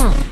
Mm.